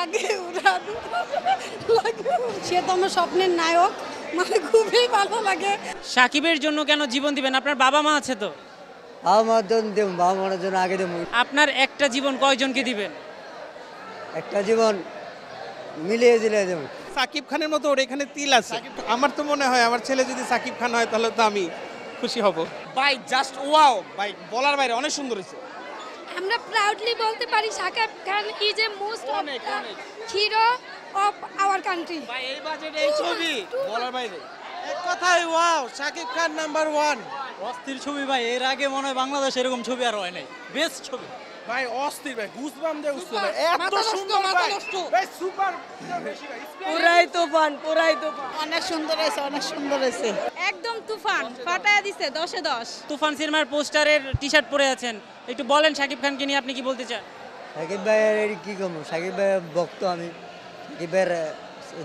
লাগে সে তো আমার স্বপ্নের নায়ক মানে খুবই ভালো লাগে। সাকিবের জন্য কেন জীবন দিবেন? আপনার বাবা মা আছে তো? বাবা মার জন্য দেবো বাবা মার জন্য আগে দেবো। আপনার একটা জীবন কয়জনকে দিবেন? একটা জীবন মিলিয়ে দিলে দেবো। সাকিব খানের মতো ওর এখানে তিল আছে। আমার তো মনে হয় আমার ছেলে যদি সাকিব খান হয় তাহলে তো আমি খুশি হব। ভাই জাস্ট ওয়াও ভাই বলার বাইরে অনেক সুন্দর হয়েছে। আমরা প্রাউডলি বলতে পারি Shakib Khan is a most. Hero of our country ভাই এই বাজেট এই ছবি। বলার বাইরে। এক কথাই wow Shakib Khan number one অস্থির ছবি ভাই এর আগে মনে হয় বাংলাদেশ এরকম ছবি আর হয় নাই। বেস্ট ছবি। ভাই অস্থির ভাই গুজবাম দিয়ে উঠছে ভাই। এত সুন্দর ভাই। ভাই সুপার পুরাই তুফান পুরাই তুফান। অনেক সুন্দর হয়েছে অনেক সুন্দর হয়েছে। একদম তুফান ফাটায় দিছে দশে দশ। তুফান সিনেমার পোস্টারের টি শার্ট পরে আছেন। একটু বলেন সাকিব খানকে নিয়ে আপনি কি বলতে চান? সাকিব ভাইয়ের কি কম সাকিব ভাইয়ের ভক্ত আমি। সাকিব ভাইয়ের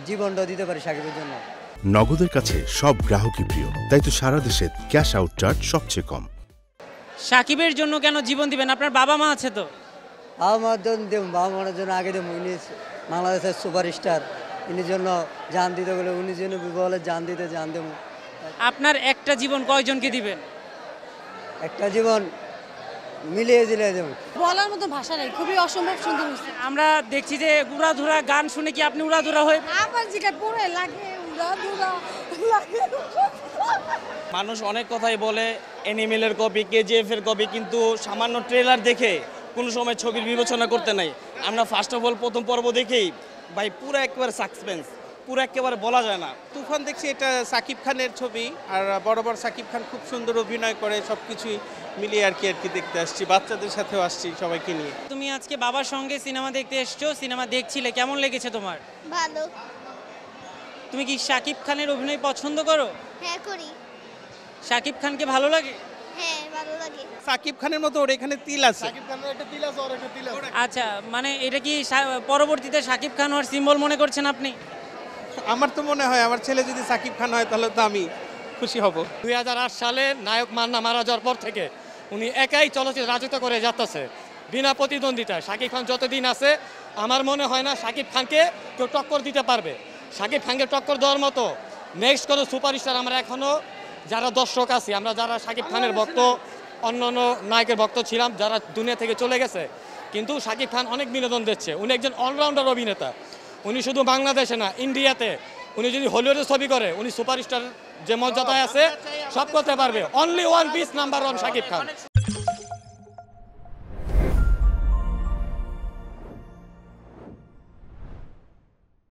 জীবনটা দিতে পারি সাকিবের জন্য। নগদের কাছে সব গ্রাহকই প্রিয় তাই তো সারা দেশে ক্যাশ আউট চার্জ সবচেয়ে কম। সাকিবের জন্য কেন জীবন দিবেন? আপনার বাবা মা আছে তো। বাবা মার জন্য দেবো বাবা মার জন্য আগে দেবো। উনি বাংলাদেশের সুপারস্টার। ইনি জন্য জান দিতে বলে উনি জন্য বলে জান দিতে জান দেব। আপনার একটা জীবন কয়জনকে দিবেন? একটা জীবন মিলিয়ে দিলে দেবো। বলার মতো ভাষা নেই খুবই অসম্ভব সুন্দর হয়েছে। আমরা দেখছি যে উড়াধুরা গান শুনে কি আপনি উড়াধুরা হয়ে আমার যেটা পুরো লাগে উড়াদুরা লাগে। মানুষ অনেক কথাই বলে অ্যানিমেলের কপি কেজিএফ এর কপি কিন্তু সামান্য ট্রেলার দেখে কোনো সময় ছবির বিবেচনা করতে নাই। আমরা ফার্স্ট অফ অল প্রথম পর্ব দেখেই ভাই পুরো একবার সাসপেন্স পুরো একেবারে বলা যায় না। তুফান দেখছি এটা সাকিব খানের ছবি আর বড় বড় সাকিব খান খুব সুন্দর অভিনয় করে সব কিছুই মিলিয়ে আর কি আর কি দেখতে আসছি। বাচ্চাদের সাথেও আসছি সবাইকে নিয়ে। তুমি আজকে বাবার সঙ্গে সিনেমা দেখতে এসছো সিনেমা দেখছিলে কেমন লেগেছে তোমার? ভালো। তুমি কি সাকিব খানের অভিনয় পছন্দ করো? হ্যাঁ করি। সাকিব খানকে ভালো লাগে? হ্যাঁ ভালো লাগে। সাকিব খানের মতো ওর এখানে তিল আছে। আচ্ছা মানে এটা কি সা- পরবর্তীতে সাকিব খান হওয়ার সিম্বল মনে করছেন আপনি? আমার তো মনে হয় আমার ছেলে যদি সাকিব খান হয় তাহলে তো আমি খুশি হব। দুই হাজার আট সালে নায়ক মান্না মারা যাওয়ার পর থেকে উনি একাই চলচ্চিত্র রাজত্ব করে যাচ্ছে বিনা প্রতিদ্বন্দ্বিতায়। শাকিব খান যতদিন আছে আমার মনে হয় না শাকিব খানকে কেউ টক্কর দিতে পারবে। শাকিব খানকে টক্কর দেওয়ার মতো নেক্সট কোনো সুপারস্টার আমরা এখনও যারা দর্শক আছি, আমরা যারা শাকিব খানের ভক্ত, অন্য অন্য নায়কের ভক্ত ছিলাম, যারা দুনিয়া থেকে চলে গেছে, কিন্তু শাকিব খান অনেক বিনোদন দিচ্ছে। উনি একজন অলরাউন্ডার অভিনেতা। উনি শুধু বাংলাদেশে না, ইন্ডিয়াতে। উনি যদি হলিউডে ছবি করে, উনি সুপারস্টার যে মর্যাদায় আছে, সব করতে পারবে। Only one piece number one Shakib Khan.